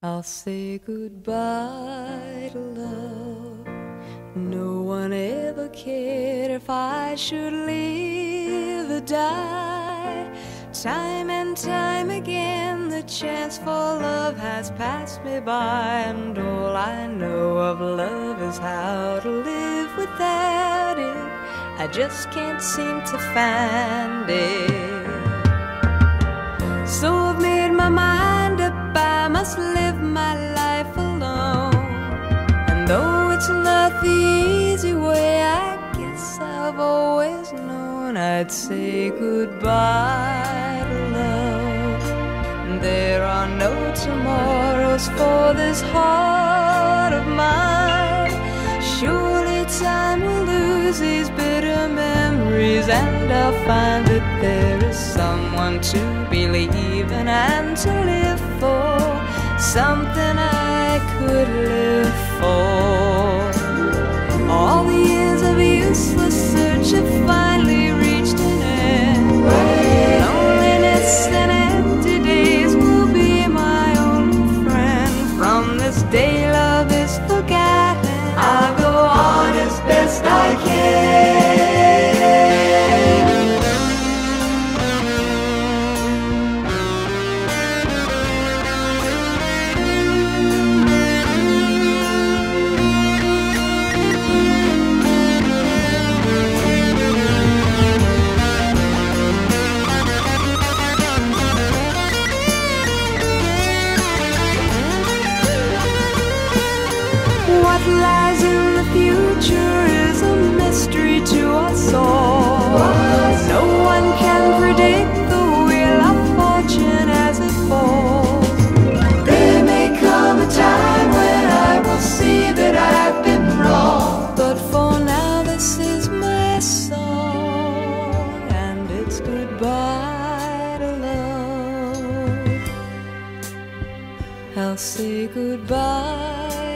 I'll say goodbye to love. No one ever cared if I should live or die. Time and time again, the chance for love has passed me by, and all I know of love is how to live without it. I just can't seem to find it. So live my life alone. And though it's not the easy way, I guess I've always known I'd say goodbye to love. There are no tomorrows for this heart of mine. Surely time will lose these bitter memories, and I'll find that there is someone to believe in and to live for. Something I could live for. All the years of useless search have What lies in the future is a mystery to us all. No one can predict the wheel of fortune as it falls. There may come a time when I will see that I've been wrong. But for now, this is my song, and it's goodbye to love. I'll say goodbye